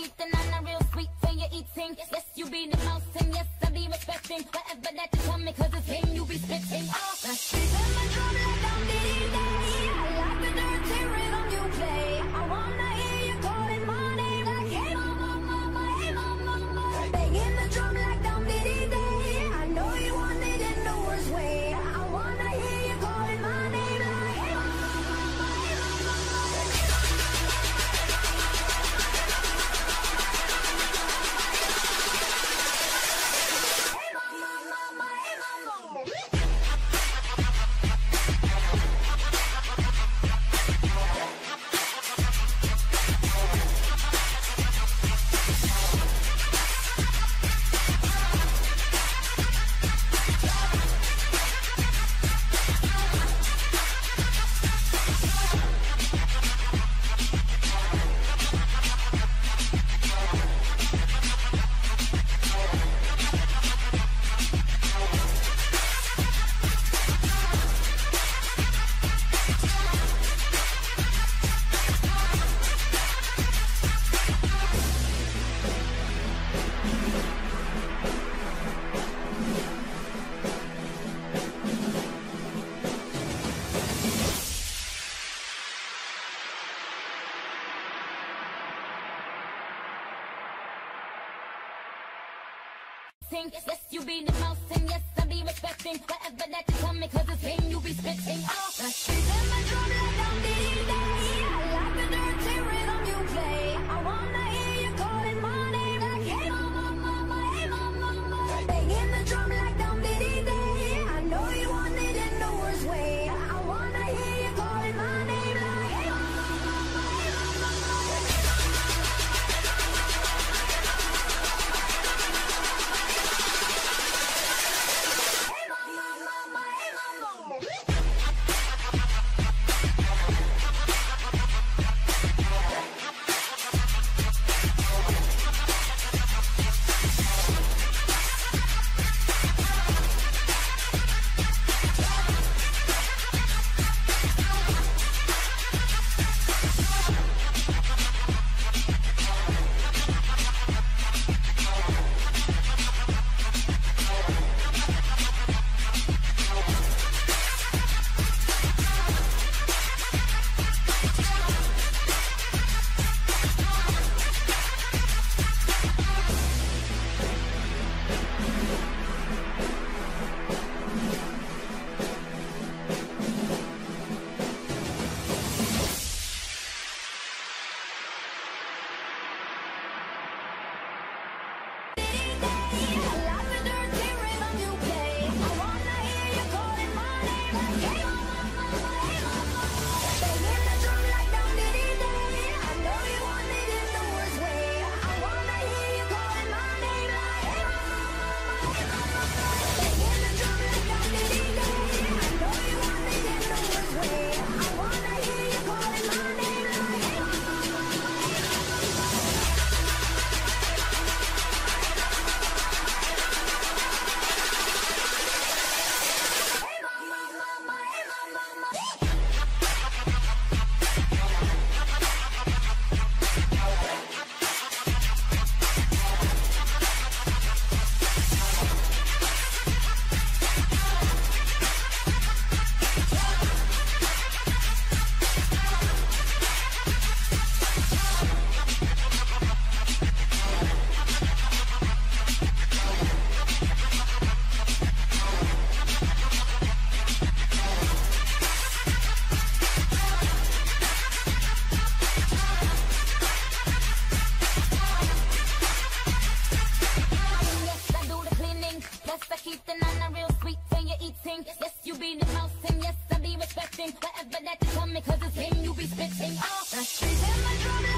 teeth and I'm not real sweet for your eating. Yes, you be the mouse and yes, I be respecting whatever that you tell me, cause it's him you be spitting. Oh. acting Yes, you be the mouse and yes, I be respecting Whatever that you tell me, cause it's him you be spitting. All the shit in my drum ain't nothing but that to come because it's him you be spitting uh, on. The streets and the drum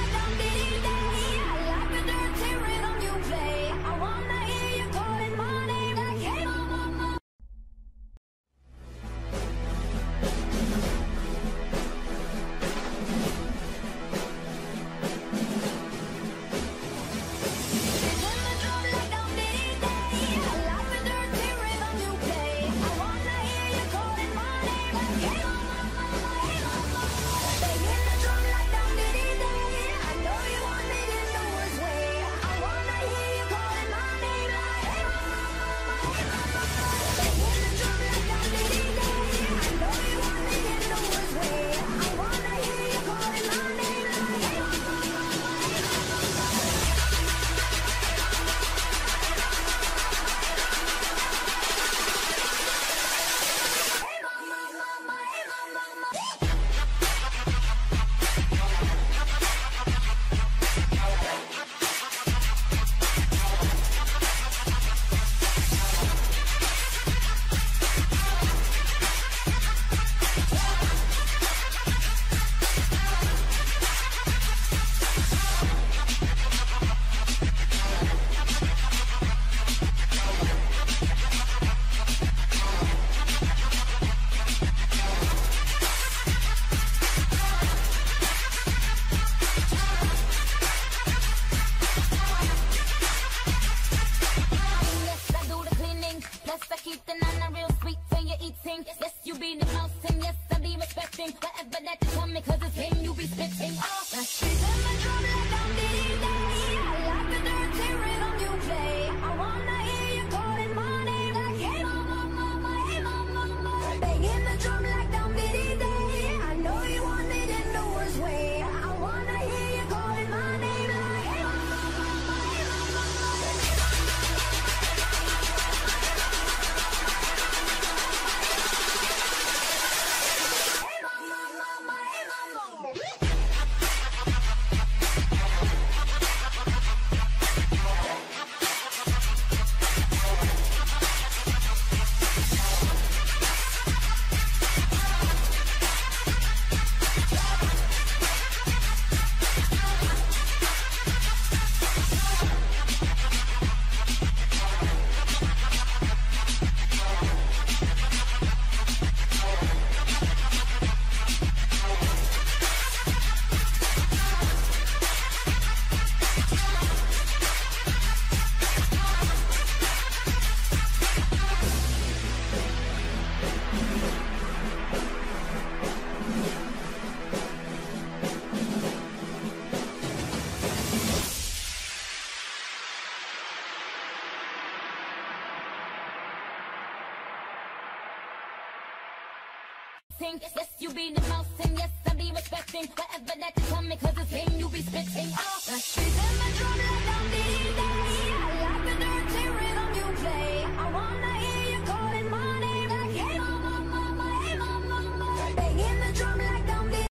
forever. That is woman, cause it's him you be spitting on. acting. Yes, you be the mouse, and yes, I be respecting whatever that you tell me, cause it's him you be spitting. Oh, I see them and drum like I'm